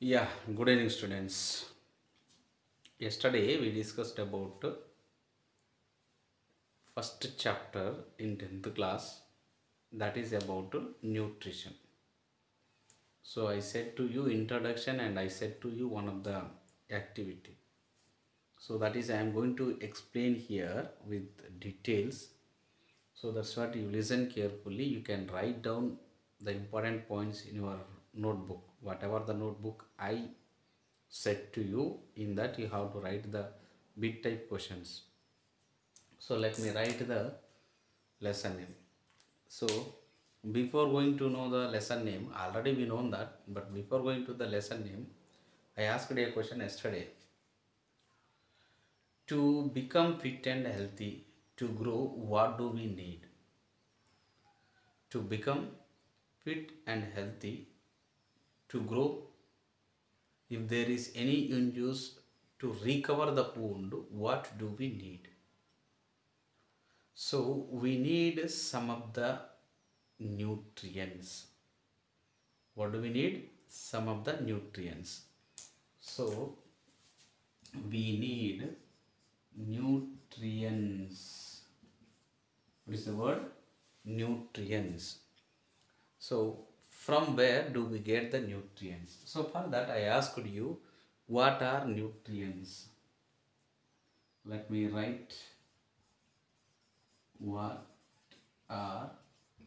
Yeah, good evening, students. Yesterday we discussed about first chapter in 10th class that is about nutrition. So I said to you introduction and I said to you one of the activity. So that is I am going to explain here with details. So that's what you listen carefully. You can write down the important points in your notebook. Whatever the notebook I said to you, in that you have to write the bit type questions. So let me write the lesson name. So before going to know the lesson name, already we know that, but before going to the lesson name, I asked a question yesterday. To become fit and healthy, to grow, what do we need? To become fit and healthy, to grow, if there is any injuries to recover the wound, what do we need? So we need some of the nutrients. What do we need? Some of the nutrients. So we need nutrients. What is the word? Nutrients. So from where do we get the nutrients? So for that I asked you what are nutrients? Let me write what are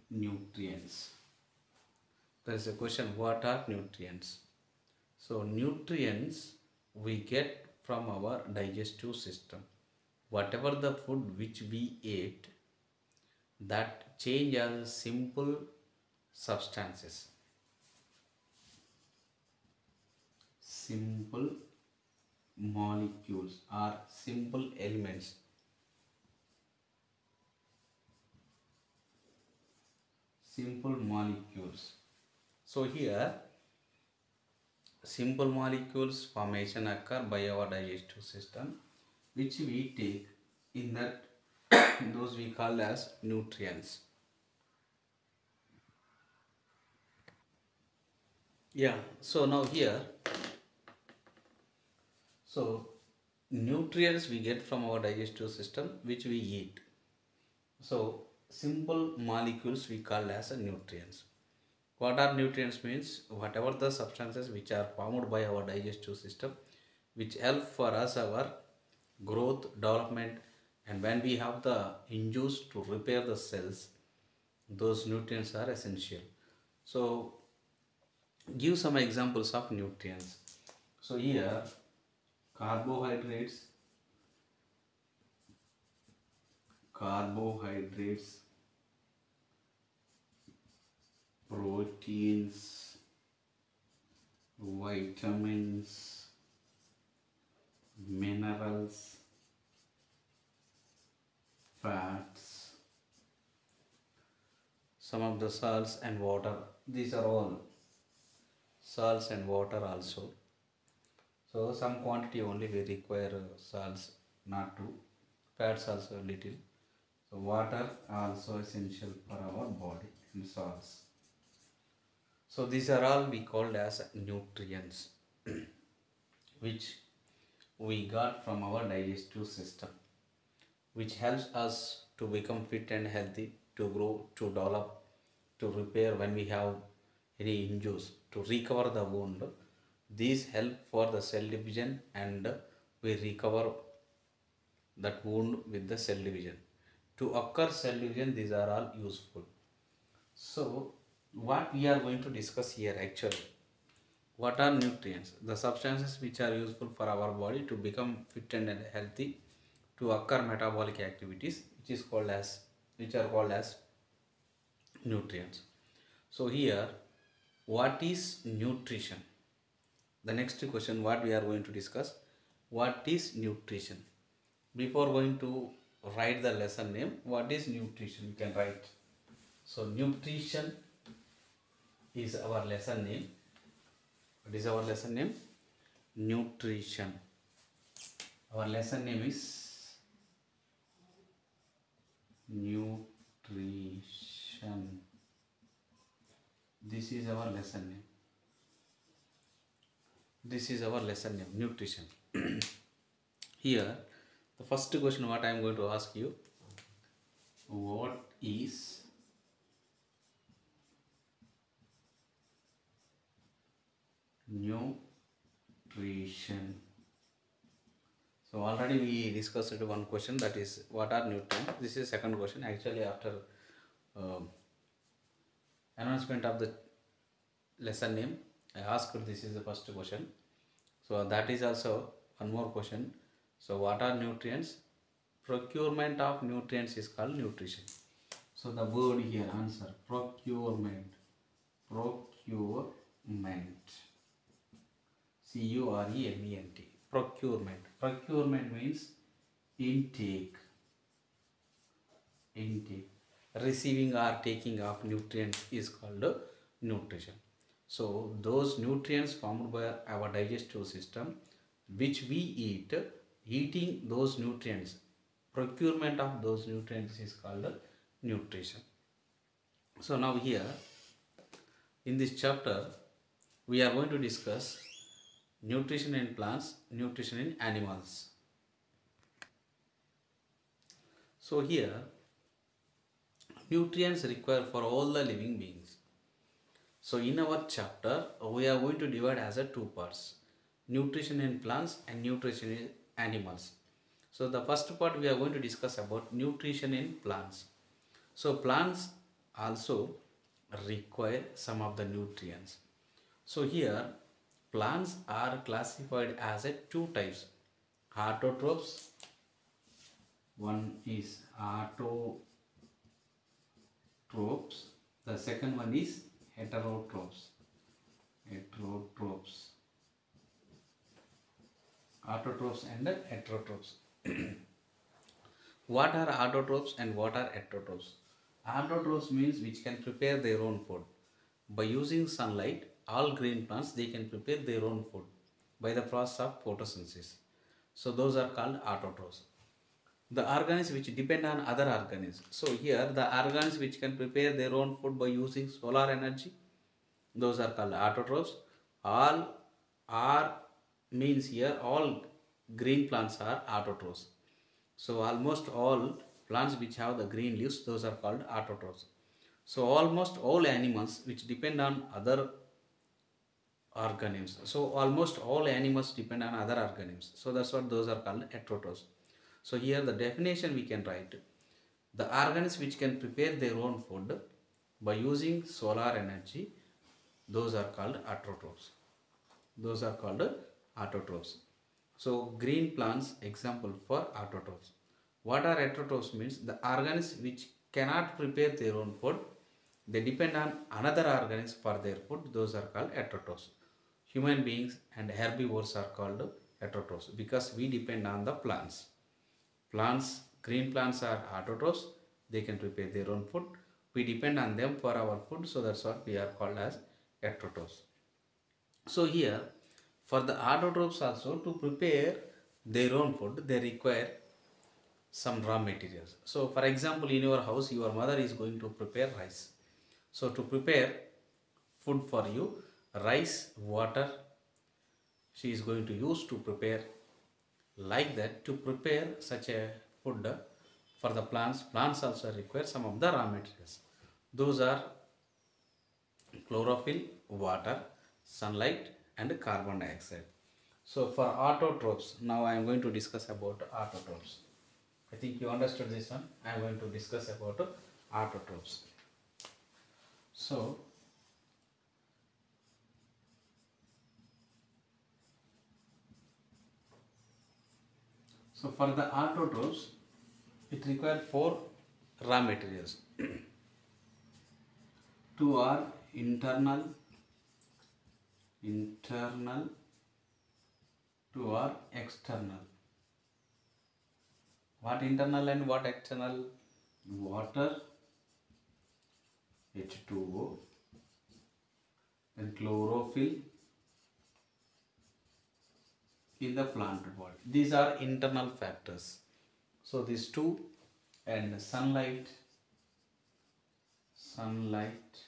nutrients there is a question what are nutrients so nutrients we get from our digestive system whatever the food which we ate that change as simple substances simple molecules or simple elements simple molecules. So here simple molecules formation occur by our digestive system which we take in that those we call as nutrients. Yeah, so now here so nutrients we get from our digestive system which we eat. So simple molecules we call as nutrients. What are nutrients means whatever the substances which are formed by our digestive system which help for us our growth, development and when we have the injuries to repair the cells those nutrients are essential. So give some examples of nutrients. So here carbohydrates. Carbohydrates, proteins, vitamins, minerals, fats, some of the salts and water. These are all. Salts and water also. So some quantity only we require salts, not to fats also a little. So water also essential for our body and salts. So these are all we called as nutrients which we got from our digestive system which helps us to become fit and healthy, to grow, to develop, to repair when we have any injuries, to recover the wound. These help for the cell division and we recover that wound with the cell division. To occur cell division, these are all useful. So, what we are going to discuss here actually, what are nutrients? The substances which are useful for our body to become fit and healthy, to occur metabolic activities, which is called as, which are called as nutrients. So here, what is nutrition? The next question, what we are going to discuss, what is nutrition? before going to write the lesson name what is nutrition? You can write. So nutrition is our lesson name. What is our lesson name? Nutrition. Our lesson name is nutrition. This is our lesson name this is our lesson name nutrition. Here the first question what i am going to ask you what is nutrition? So already we discussed one question that is what are nutrients? This is second question. Actually after um, announcement of the lesson name i asked this is the first question. So that is also one more question. So what are nutrients? Procurement of nutrients is called nutrition. So the word here answer procurement. Procurement. C u r e m e n t. Procurement. Procurement means intake. Intake. Receiving or taking of nutrients is called nutrition so those nutrients formed by our digestive system which we eat eating those nutrients procurement of those nutrients is called nutrition. So now here in this chapter we are going to discuss nutrition in plants nutrition in animals. So here nutrients required for all the living beings so in our chapter we are going to divide as a two parts nutrition in plants and nutrition in animals. So the first part we are going to discuss about nutrition in plants. So plants also require some of the nutrients. So here plants are classified as a two types autotrophs one is autotrophs the second one is heterotrophs. Heterotrophs. Autotrophs and the heterotrophs. What are autotrophs and what are heterotrophs? Autotrophs means which can prepare their own food. By using sunlight all green plants they can prepare their own food by the process of photosynthesis. So those are called autotrophs the organisms which depend on other organisms so here the organisms which can prepare their own food by using solar energy those are called autotrophs. All are means here all green plants are autotrophs. So almost all plants which have the green leaves those are called autotrophs. So almost all animals which depend on other organisms so almost all animals depend on other organisms so that's what those are called heterotrophs so here the definition we can write. The organisms which can prepare their own food by using solar energy those are called autotrophs. Those are called autotrophs. So green plants example for autotrophs. What are heterotrophs means? The organisms which cannot prepare their own food they depend on another organism for their food. Those are called heterotrophs human beings and herbivores are called heterotrophs because we depend on the plants plants green plants are autotrophs. They can prepare their own food. We depend on them for our food so that's what we are called as heterotrophs so here for the autotrophs also to prepare their own food they require some raw materials. So for example in your house your mother is going to prepare rice. So to prepare food for you rice water she is going to use to prepare like that to prepare such a food for the plants. Plants also require some of the raw materials. Those are chlorophyll water sunlight and carbon dioxide. So for autotrophs now i am going to discuss about autotrophs. I think you understood this one. I am going to discuss about autotrophs. So So for the autotrophs, it requires four raw materials. Two are internal, internal, two are external. What internal and what external? Water, H2O, then chlorophyll, in the plant body. These are internal factors. So these two and sunlight, sunlight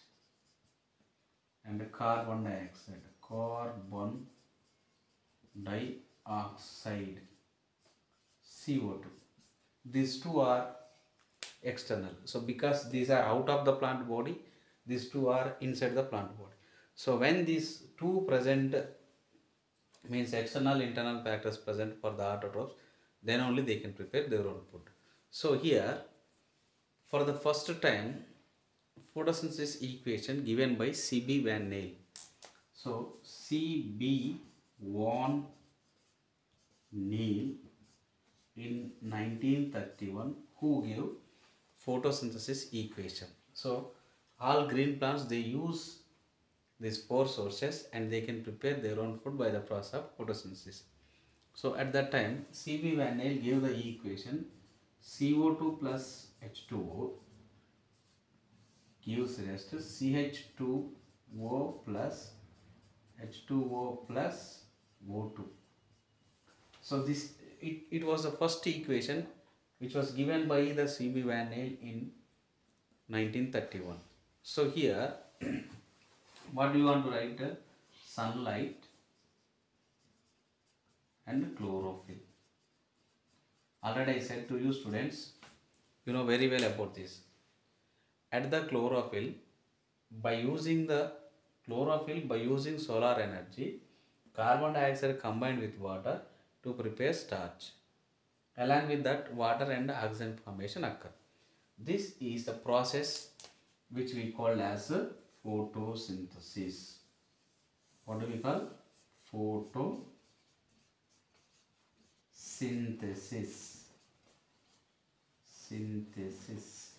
and carbon dioxide, carbon dioxide CO2 these two are external so because these are out of the plant body these two are inside the plant body so when these two present means external internal factors present for the autotrophs then only they can prepare their own food. So here for the first time photosynthesis equation given by cb van Niel. So cb van Niel in 1931 who gave photosynthesis equation? So all green plants they use these four sources and they can prepare their own food by the process of photosynthesis so at that time cb van Niel gave the equation co2 plus h2o gives rise to ch2o plus h2o plus o2 so this it, it was the first equation which was given by the CB Van Niel in 1931. So here, what do you want to write? Sunlight and chlorophyll. Already I said to you students, you know very well about this. At the chlorophyll, by using the chlorophyll, by using solar energy, carbon dioxide combined with water to prepare starch. Along with that, water and oxygen formation occur. This is the process which we call as photosynthesis. What do we call? Photosynthesis. Synthesis.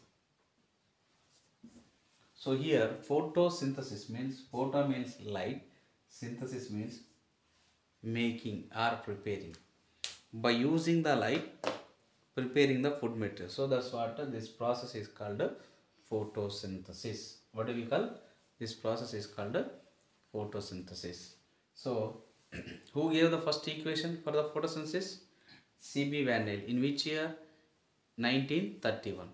So here photosynthesis means photo means light, synthesis means making or preparing by using the light preparing the food material so that's what this process is called photosynthesis what do we call this process is called photosynthesis so who gave the first equation for the photosynthesis cb van Niel. in which year 1931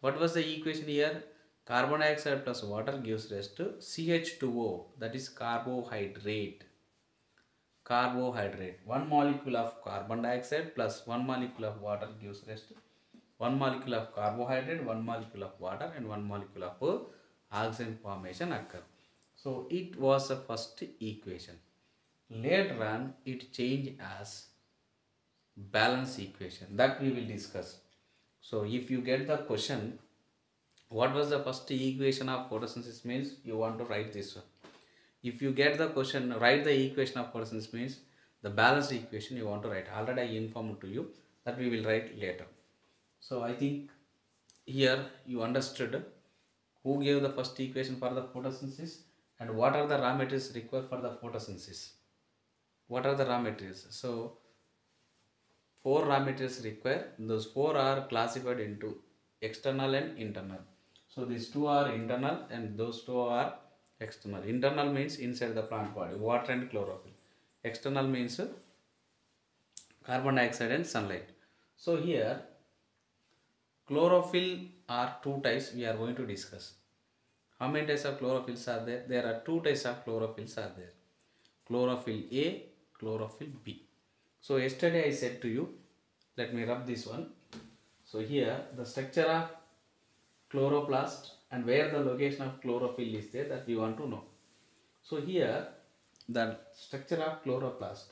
what was the equation here carbon dioxide plus water gives rise to ch2o that is carbohydrate carbohydrate. One molecule of carbon dioxide plus one molecule of water gives rise to one molecule of carbohydrate, one molecule of water and one molecule of oxygen formation occur. So it was the first equation. Later on it changed as balance equation that we will discuss. So if you get the question what was the first equation of photosynthesis means you want to write this one if you get the question write the equation of photosynthesis means the balanced equation you want to write already i informed to you that we will write later so i think here you understood who gave the first equation for the photosynthesis? And what are the raw materials required for the photosynthesis? What are the raw materials? So four raw materials required. Those four are classified into external and internal. So these two are internal and those two are external. Internal means inside the plant body water and chlorophyll. External means carbon dioxide and sunlight. So here chlorophyll are two types we are going to discuss how many types of chlorophylls are there there are two types of chlorophylls are there chlorophyll a chlorophyll b so yesterday i said to you let me rub this one so here the structure of chloroplast and where the location of chlorophyll is there that we want to know. So here the structure of chloroplast.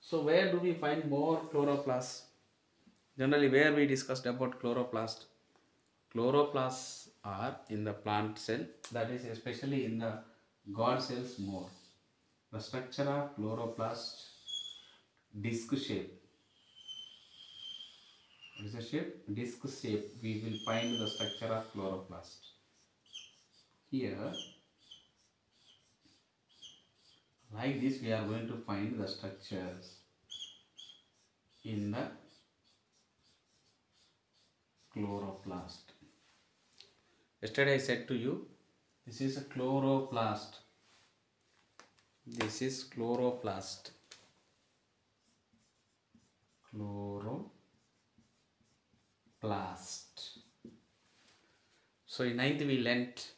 So where do we find more chloroplasts? Generally where we discussed about chloroplast. Chloroplasts are in the plant cell that is especially in the guard cells more. The structure of chloroplast disc shape what is the shape? Disc shape. We will find the structure of chloroplast. Here, like this, we are going to find the structures in the chloroplast. Yesterday I said to you, this is a chloroplast. This is chloroplast. Chloroplast. So in ninth we learnt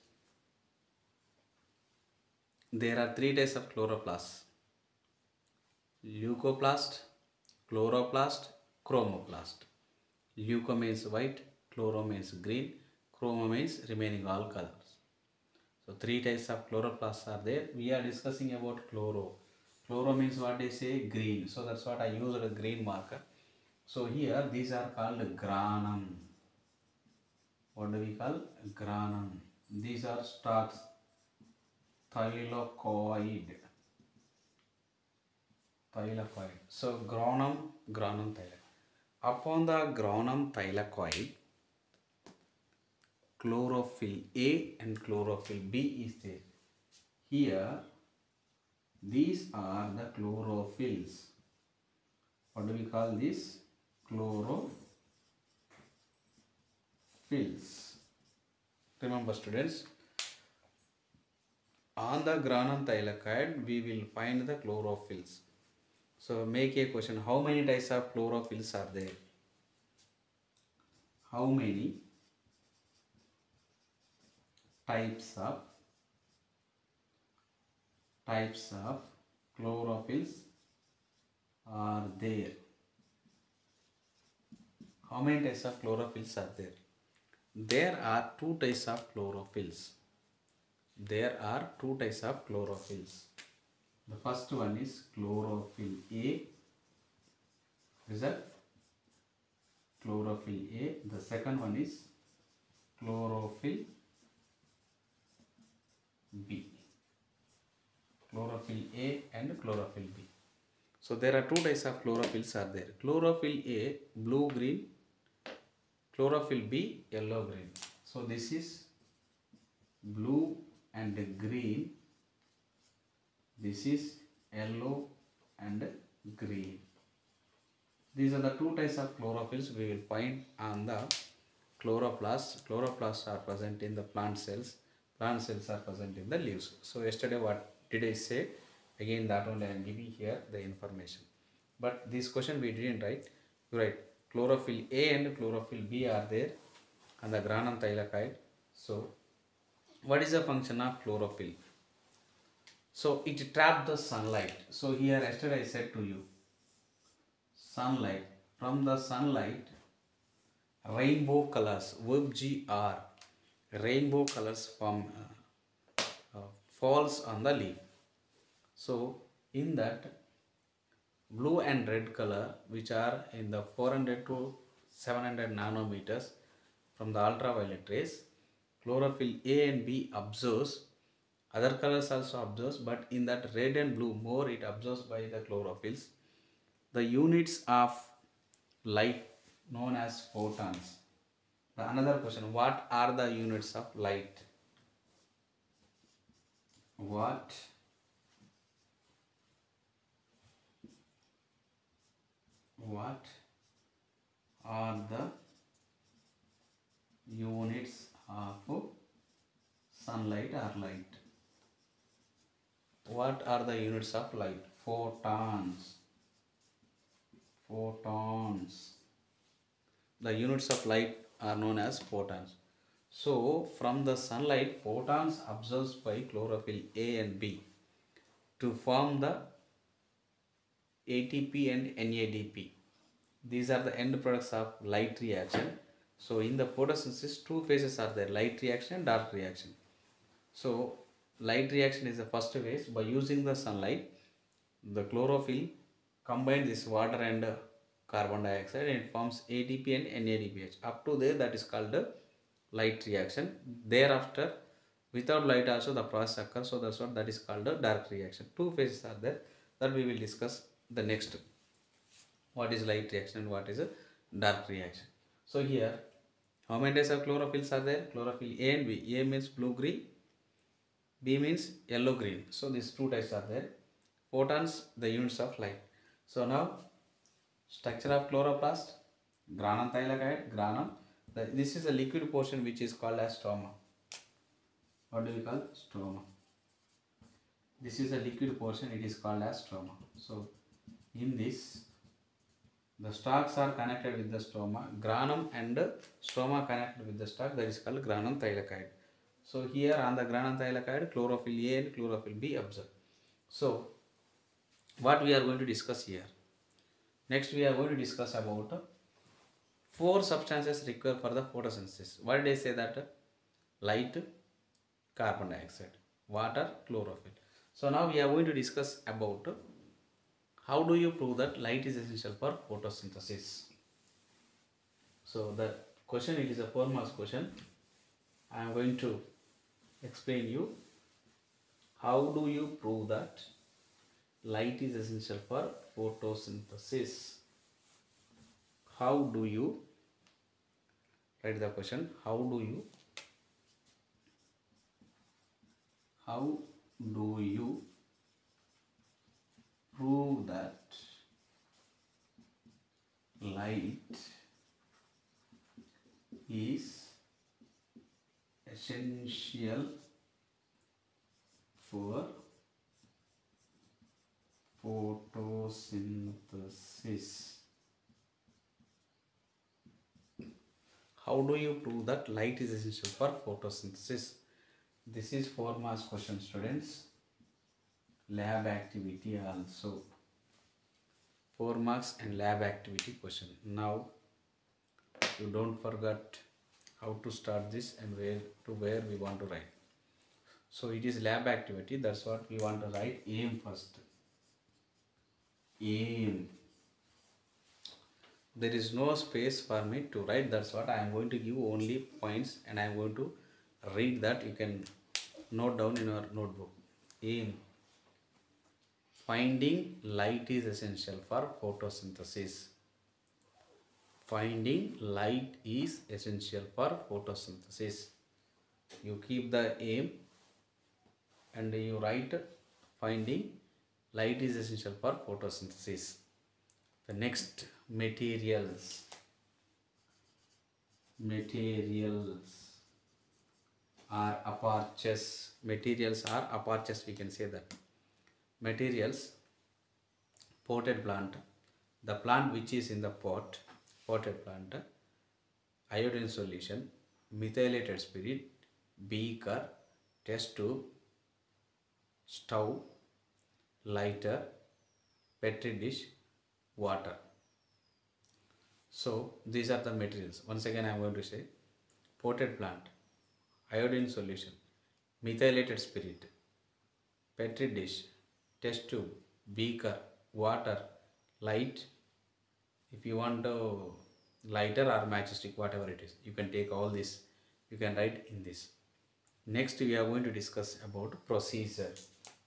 there are three types of chloroplasts. leucoplast, chloroplast, chromoplast. Leuco means white, chloro means green, chromo means remaining all colors. So three types of chloroplasts are there. We are discussing about chloro. Chloro means what they say green. So that's what I used a green marker. So here these are called granum. What do we call granum? These are stalks. Thylakoid. Thylakoid. So granum, granum thylakoid. Upon the granum thylakoid, chlorophyll A and chlorophyll B is there. Here, these are the chlorophylls. What do we call this? Chlorophylls. Remember students, on the granum thylakoid we will find the chlorophylls. So make a question, how many types of chlorophylls are there? How many types of types of chlorophylls are there? How many types of chlorophylls are there? There are two types of chlorophylls there are two types of chlorophylls the first one is chlorophyll a that chlorophyll a the second one is chlorophyll B. Chlorophyll A and chlorophyll B. So there are two types of chlorophylls are there. Chlorophyll A blue green, chlorophyll B yellow green. So this is blue and green. This is yellow and green. These are the two types of chlorophylls we will find on the chloroplasts. Chloroplasts are present in the plant cells plant cells are present in the leaves. So yesterday what did I say? Again that only I am giving here the information. But this question we didn't write. You write chlorophyll A and chlorophyll B are there on the granum thylakoid. So what is the function of chlorophyll? So it trapped the sunlight. So here yesterday I said to you sunlight from the sunlight rainbow colors verb GR rainbow colors form uh, uh, falls on the leaf so in that blue and red color which are in the 400 to 700 nanometers from the ultraviolet rays chlorophyll a and b absorbs other colors also absorbs but in that red and blue more it absorbs by the chlorophylls. The units of light known as photons. The another question what are the units of light? What are the units of sunlight or light what are the units of light photons photons the units of light are known as photons so from the sunlight photons absorbed by chlorophyll a and b to form the ATP and NADP. These are the end products of light reaction. So in the photosynthesis, two phases are there, light reaction and dark reaction. So light reaction is the first phase. By using the sunlight, the chlorophyll combine this water and carbon dioxide and forms ATP and NADPH. Up to there that is called light reaction. Thereafter, without light also the process occurs. So that's what that is called the dark reaction. Two phases are there that we will discuss the next what is light reaction and what is a dark reaction so here how many types of chlorophylls are there chlorophyll a and b a means blue green b means yellow green. So these two types are there. Photons the units of light. So now structure of chloroplast granum thylakoid granum the, this is a liquid portion which is called as stroma. What do we call? Stroma. This is a liquid portion it is called as stroma. So in this the stalks are connected with the stroma. Granum and stroma connected with the stalk that is called granum thylakoid so here on the granum thylakoid chlorophyll a and chlorophyll b observed. So what we are going to discuss here? Next we are going to discuss about four substances required for the photosynthesis. What did i say that? Light carbon dioxide water chlorophyll. So now we are going to discuss about how do you prove that light is essential for photosynthesis? So the question it is a four question. I am going to explain you. How do you prove that light is essential for photosynthesis? How do you write the question how do you how do you prove that light is essential for photosynthesis. How do you prove that light is essential for photosynthesis? This is four marks question students. Lab activity also. Four marks and lab activity question. Now you don't forget how to start this and where to where we want to write. So it is lab activity that's what we want to write aim first. Aim. There is no space for me to write that's what i am going to give only points and i am going to read that. You can note down in your notebook. Aim. Finding light is essential for photosynthesis finding light is essential for photosynthesis. You keep the aim and you write finding light is essential for photosynthesis. The next materials. Materials are apparatus. Materials are apparatus we can say that. Materials potted plant. The plant which is in the pot potted plant iodine solution methylated spirit beaker test tube stove lighter petri dish water. So these are the materials. Once again i am going to say potted plant iodine solution methylated spirit petri dish test tube beaker water light if you want a lighter or matchstick whatever it is you can take all this you can write in this. Next we are going to discuss about procedure.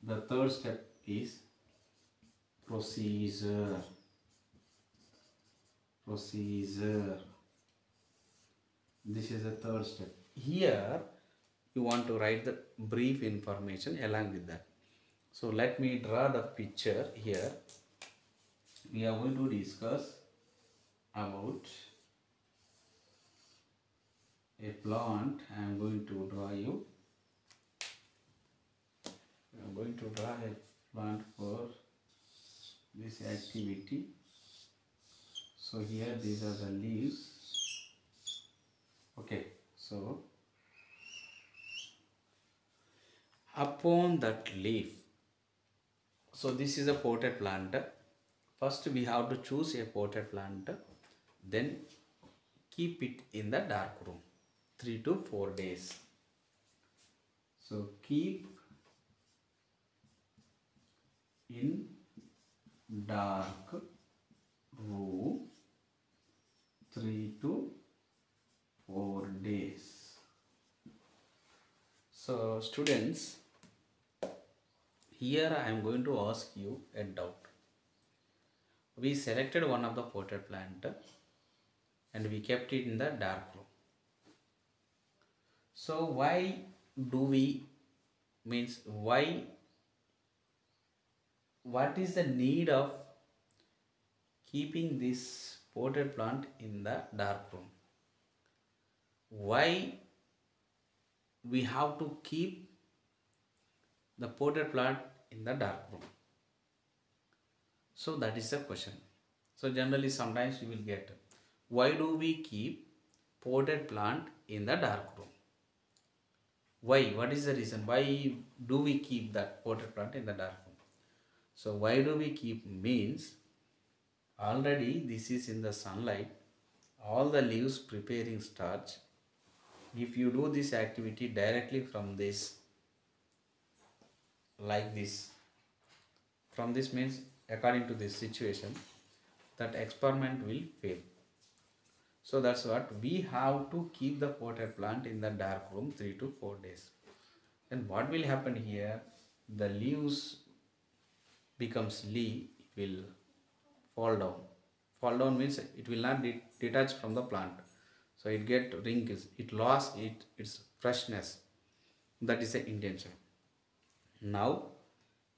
The third step is procedure. Procedure. This is the third step. Here you want to write the brief information along with that. So let me draw the picture here. We are going to discuss about a plant i am going to draw you. I am going to draw a plant for this activity. So here these are the leaves. Okay so upon that leaf so this is a potted plant first we have to choose a potted plant then keep it in the dark room. 3 to 4 days. So keep in dark room 3 to 4 days. So students here i am going to ask you a doubt. We selected one of the potted plant and we kept it in the dark room. So why do we means why what is the need of keeping this potted plant in the dark room? Why we have to keep the potted plant in the dark room? So that is the question. So generally sometimes you will get why do we keep potted plant in the dark room? Why? What is the reason? Why do we keep that potted plant in the dark room? So why do we keep? Means already this is in the sunlight. All the leaves preparing starch. If you do this activity directly from this like this from this means according to this situation that experiment will fail so that's what we have to keep the potted plant in the dark room 3 to 4 days. Then what will happen here? The leaves becomes leaf it will fall down. Fall down means it will not de- detach from the plant. So it get wrinkles it lost it its freshness. That is the intention. Now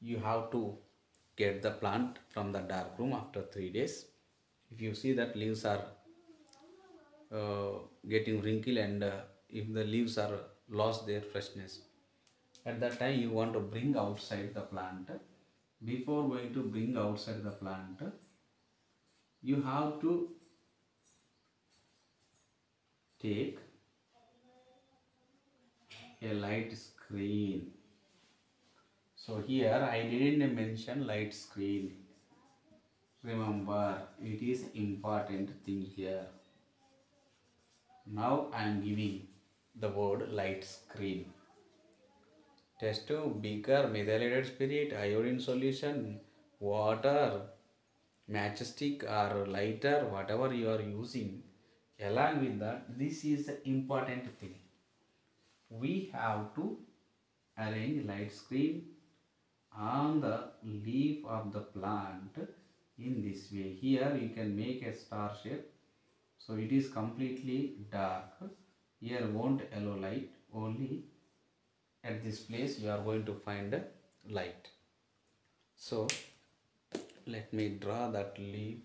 you have to get the plant from the dark room after three days. If you see that leaves are getting wrinkle and uh, if the leaves are lost their freshness. At that time you want to bring outside the plant. Before going to bring outside the plant you have to take a light screen. So here i didn't mention light screen. Remember it is important thing here now i am giving the word light screen. Test tube beaker methylated spirit iodine solution water matchstick or lighter whatever you are using. Along with that this is the important thing. We have to arrange light screen on the leaf of the plant in this way. Here you can make a star shape so it is completely dark. Here won't allow light. Only at this place you are going to find a light. So let me draw that leaf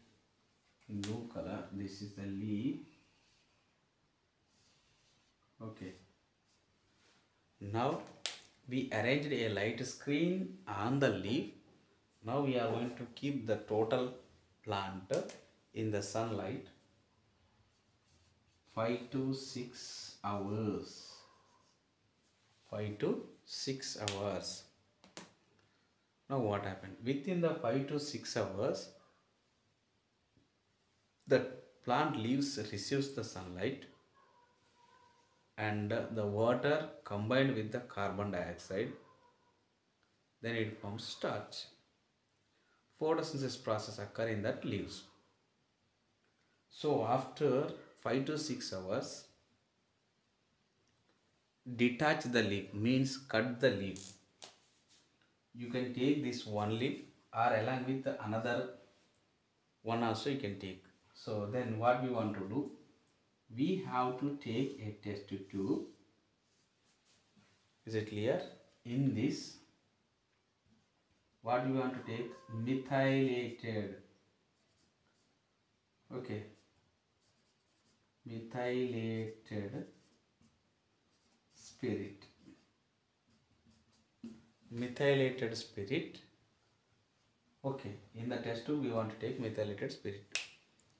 blue color. This is the leaf. Okay. Now we arranged a light screen on the leaf. Now we are going to keep the total plant in the sunlight 5 to 6 hours. 5 to 6 hours. Now what happened? Within the 5 to 6 hours the plant leaves receives the sunlight and the water combined with the carbon dioxide then it forms starch. Photosynthesis process occur in that leaves. So after 5 to 6 hours detach the leaf means cut the leaf. You can take this one leaf or along with another one also you can take. So then what we want to do we have to take a test tube. Is it clear? In this what we want to take? Methylated. Okay methylated spirit. Methylated spirit. Okay in the test tube we want to take methylated spirit.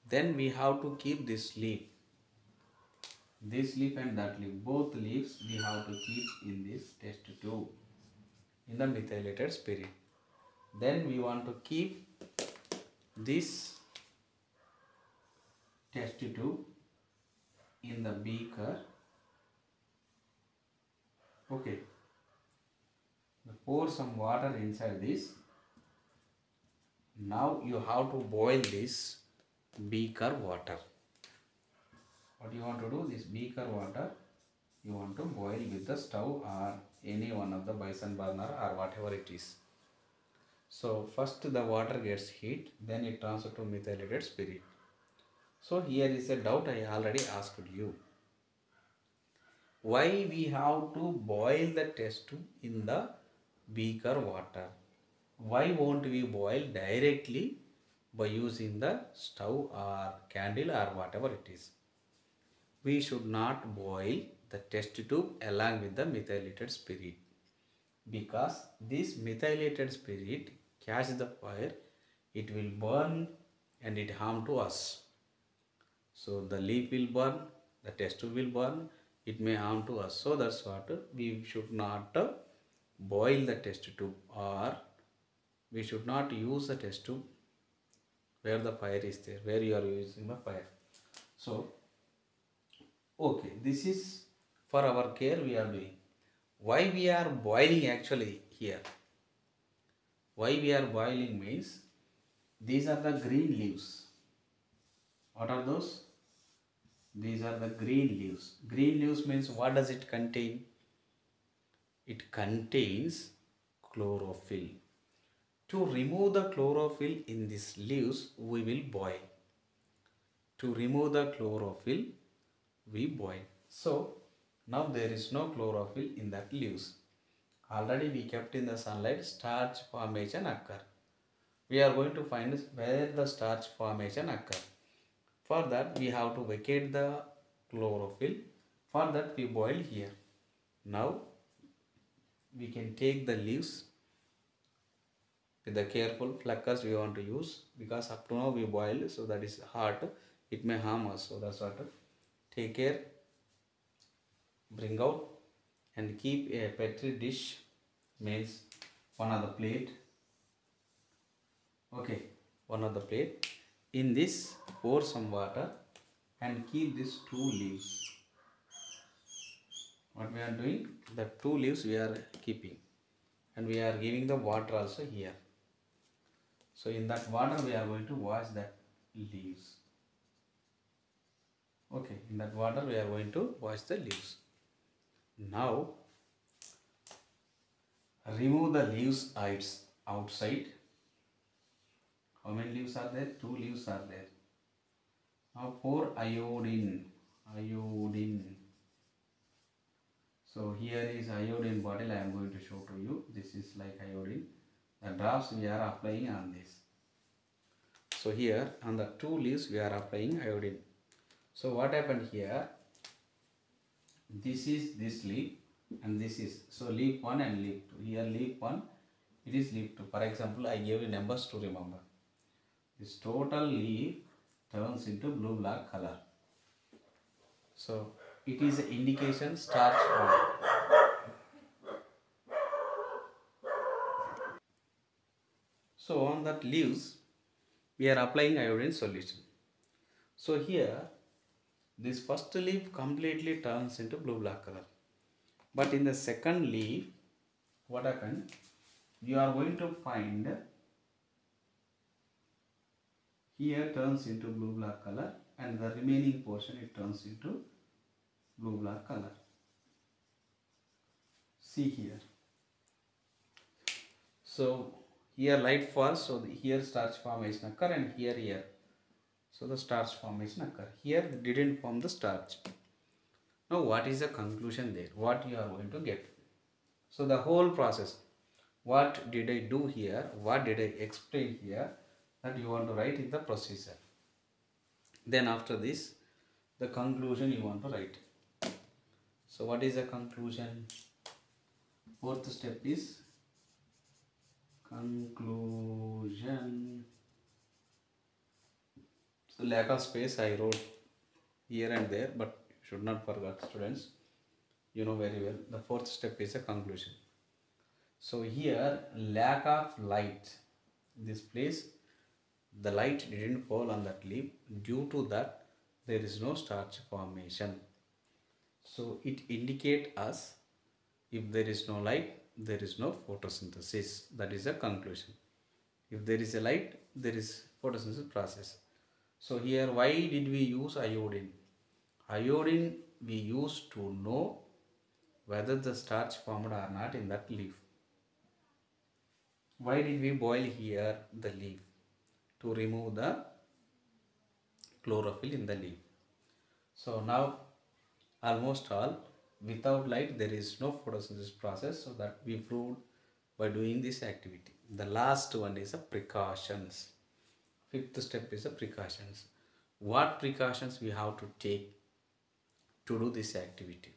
Then we have to keep this leaf. This leaf and that leaf both leaves we have to keep in this test tube. In the methylated spirit. Then we want to keep this test tube in the beaker. Okay. Pour some water inside this. Now you have to boil this beaker water. What you want to do? This beaker water you want to boil with the stove or any one of the Bunsen burner or whatever it is. So first the water gets heat then it transfer to methylated spirit so here is a doubt i already asked you. Why we have to boil the test tube in the beaker water? Why won't we boil directly by using the stove or candle or whatever it is? We should not boil the test tube along with the methylated spirit because this methylated spirit catch the fire it will burn and it harm to us so the leaf will burn the test tube will burn it may harm to us. So that's what we should not boil the test tube or we should not use the test tube where the fire is there where you are using the fire. So okay this is for our care we are doing. Why we are boiling actually here? Why we are boiling means these are the green leaves. What are those these are the green leaves. Green leaves means what does it contain? It contains chlorophyll. To remove the chlorophyll in these leaves we will boil. To remove the chlorophyll we boil. So now there is no chlorophyll in that leaves. Already we kept in the sunlight starch formation occur. We are going to find where the starch formation occur for that we have to vacate the chlorophyll. For that we boil here. Now we can take the leaves with the careful pluckers we want to use. Because up to now we boil so that is hot it may harm us so that's what. Take care. Bring out and keep a petri dish means one of the plate. Okay one of the plate in this pour some water and keep these two leaves. What we are doing? The two leaves we are keeping. And we are giving the water also here. So in that water we are going to wash that leaves. Okay in that water we are going to wash the leaves. Now remove the leaves outs- outside how many leaves are there? Two leaves are there. Now iodine. Iodine. So here is iodine bottle i am going to show to you. This is like iodine. The drops we are applying on this. So here on the two leaves we are applying iodine. So what happened here? This is this leaf and this is. So leaf 1 and leaf 2 here leaf 1 it is leaf 2 for example i gave you numbers to remember this total leaf turns into blue black color. So it is an indication starch form so on that leaves we are applying iodine solution. So here this first leaf completely turns into blue black color. But in the second leaf what happened? You are going to find here turns into blue black color and the remaining portion it turns into blue black color. See here. So here light falls so here starch formation occur and here here. So the starch formation occur. Here didn't form the starch. Now what is the conclusion there? What you are going to get? So the whole process. What did i do here? What did i explain here that you want to write in the procedure then after this the conclusion you want to write. So what is the conclusion? Fourth step is conclusion. So lack of space i wrote here and there but should not forget students. You know very well the fourth step is a conclusion. So here lack of light. This place the light didn't fall on that leaf. Due to that there is no starch formation. So it indicate us if there is no light there is no photosynthesis. That is a conclusion. If there is a light there is photosynthesis process. So here why did we use iodine? Iodine we use to know whether the starch formed or not in that leaf. Why did we boil here the leaf to remove the chlorophyll in the leaf. So now almost all without light there is no photosynthesis process so that we proved by doing this activity. The last one is a precautions. Fifth step is a precautions. What precautions we have to take to do this activity?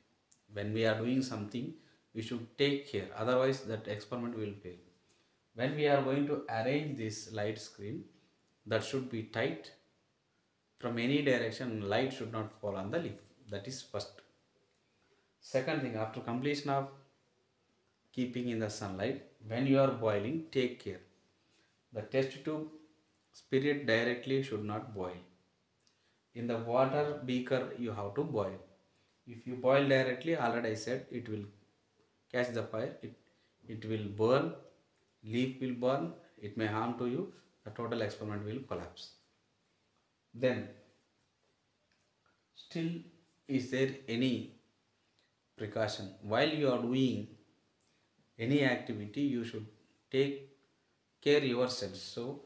When we are doing something we should take care. Otherwise that experiment will fail. When we are going to arrange this light screen that should be tight. From any direction light should not fall on the leaf. That is first. Second thing after completion of keeping in the sunlight when you are boiling take care. The test tube spirit directly should not boil. In the water beaker, you have to boil. If you boil directly, already I said it will catch the fire, it, it will burn, leaf will burn, it may harm to you, the total experiment will collapse. Then, still, is there any precaution? While you are doing any activity, you should take care yourself. So,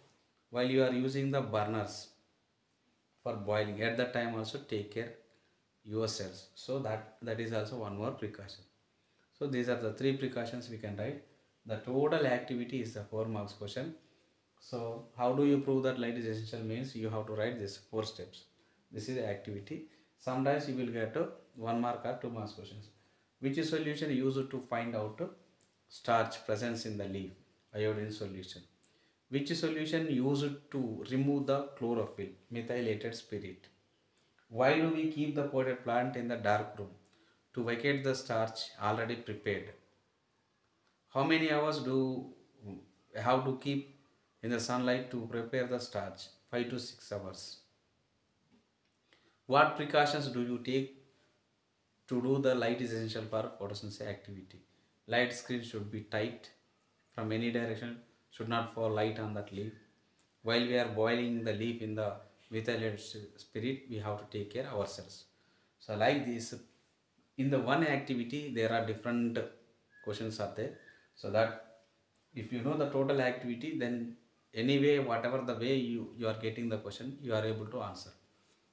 while you are using the burners for boiling, at that time also take care yourselves. So that that is also one more precaution. So these are the three precautions we can write. The total activity is the four marks question. So how do you prove that light is essential means you have to write this four steps. This is the activity. Sometimes you will get one mark or two marks questions. Which is solution used to find out starch presence in the leaf? Iodine solution. Which solution used to remove the chlorophyll, methylated spirit? Why do we keep the potted plant in the dark room? To vacate the starch already prepared. How many hours do have to keep in the sunlight to prepare the starch? 5 to 6 hours. What precautions do you take to do the light is essential for photosynthesis activity? Light screen should be tight from any direction, should not fall light on that leaf. While we are boiling the leaf in the methylated spirit, we have to take care ourselves. So like this, in the one activity, there are different questions are there. So that if you know the total activity, then anyway, whatever the way you, you are getting the question, you are able to answer.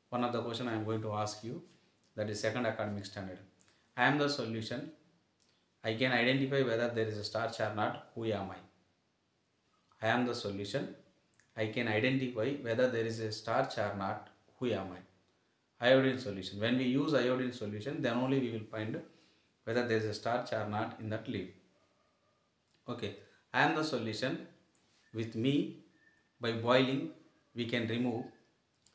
One of the question I am going to ask you, that is second academic standard. I am the solution. I can identify whether there is a starch or not. Who am I? I am the solution. I can identify whether there is a starch or not. Who am I? Iodine solution. When we use iodine solution, then only we will find whether there is a starch or not in that leaf. Okay, I am the solution. With me, by boiling, we can remove.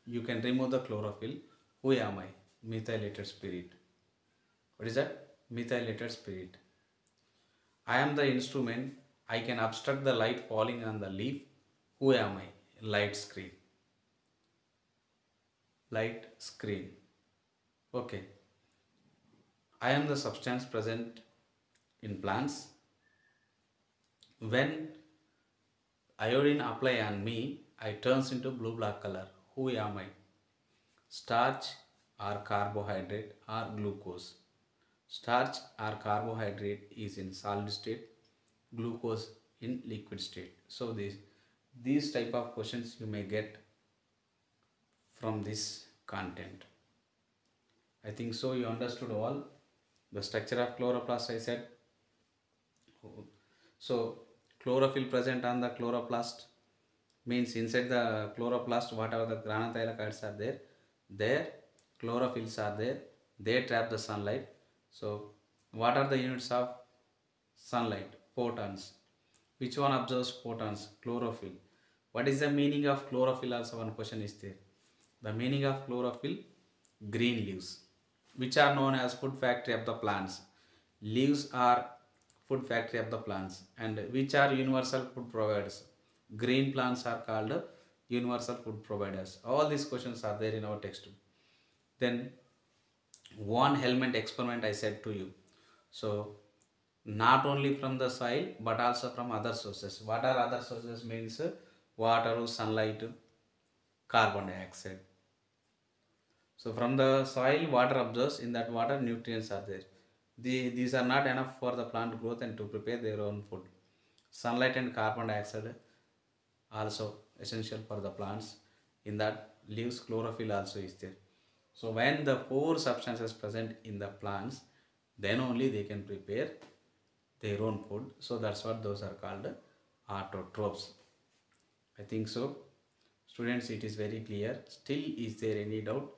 You can remove the chlorophyll. Who am I? Methylated spirit. What is that? Methylated spirit. I am the instrument. I can obstruct the light falling on the leaf. Who am I? Light screen. Light screen. Okay. I am the substance present in plants. When iodine apply on me, I turns into blue black color. Who am I? Starch or carbohydrate or glucose. Starch or carbohydrate is in solid state, glucose in liquid state. So these these type of questions you may get from this content. I think so you understood all the structure of chloroplast I said. So chlorophyll present on the chloroplast means inside the chloroplast whatever the grana thylakoids are there, there chlorophylls are there, they trap the sunlight. So what are the units of sunlight? Photons. Which one absorbs photons? Chlorophyll. What is the meaning of chlorophyll? Also one question is there. The meaning of chlorophyll, green leaves, which are known as food factory of the plants. Leaves are food factory of the plants and which are universal food providers. Green plants are called universal food providers. All these questions are there in our textbook. Then one element experiment I said to you. So not only from the soil but also from other sources. What are other sources means water, sunlight, carbon dioxide. So from the soil, water absorbs. In that water, nutrients are there. The, these are not enough for the plant growth and to prepare their own food. Sunlight and carbon dioxide also essential for the plants. In that leaves chlorophyll also is there. So when the four substances present in the plants, then only they can prepare their own food. So that's what those are called autotrophs. I think so. Students, it is very clear. Still, is there any doubt?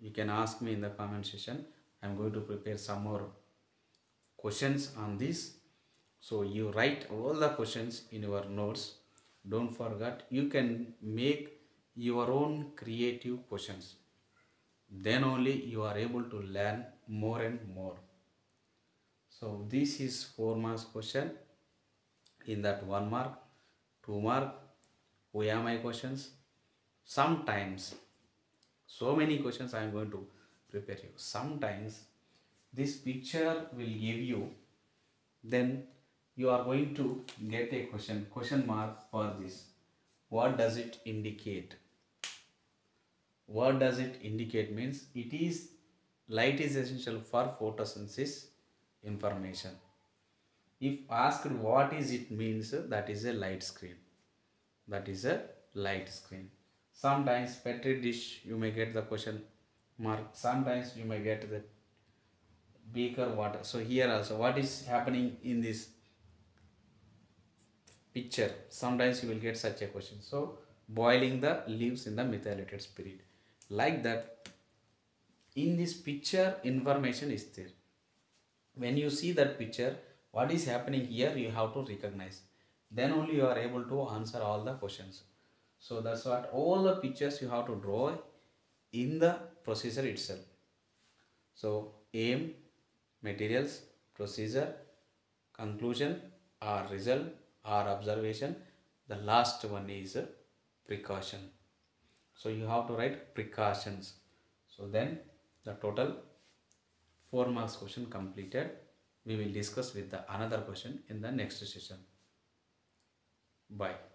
You can ask me in the comment section. I am going to prepare some more questions on this. So you write all the questions in your notes. Don't forget, you can make your own creative questions. Then only you are able to learn more and more. So this is 4 marks question. In that 1 mark, 2 mark, who am I questions. Sometimes, so many questions I am going to prepare you. Sometimes this picture will give you, then you are going to get a question, question mark for this. What does it indicate? What does it indicate means it is light is essential for photosynthesis information. If asked what is it means that is a light screen. That is a light screen. Sometimes petri dish you may get the question mark. Sometimes you may get the beaker water. So here also what is happening in this picture? Sometimes you will get such a question. So boiling the leaves in the methylated spirit. Like that in this picture information is there. When you see that picture what is happening here you have to recognize. Then only you are able to answer all the questions. So that's what all the pictures you have to draw in the processor itself. So aim materials procedure conclusion or result or observation. The last one is precaution. So you have to write precautions. So then the total 4 marks question completed. We will discuss with the another question in the next session. Bye